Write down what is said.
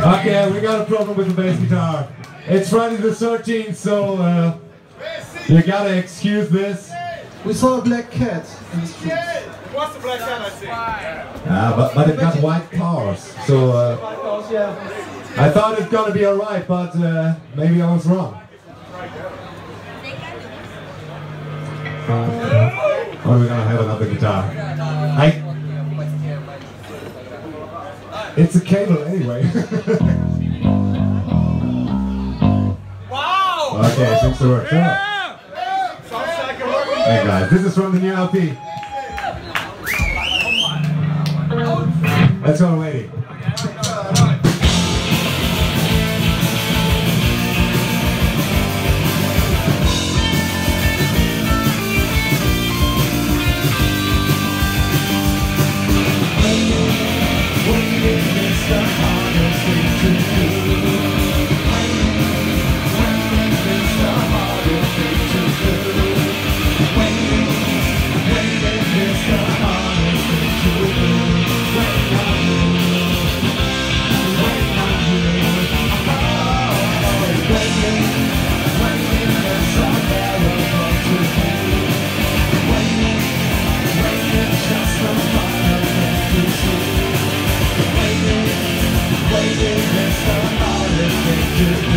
Okay, we got a problem with the bass guitar. It's Friday the 13th, so uh, you gotta excuse this. We saw a black cat in the street. What's the black cat I see? Uh, but, but it got white cars, so uh. I thought it's gonna be alright, but uh, maybe I was wrong. Or we're gonna have another guitar. I. It's a cable anyway. Wow! okay, seems to work. Shut up. Sounds like a working Hey guys, this is from the new LP. Let's go, lady. you.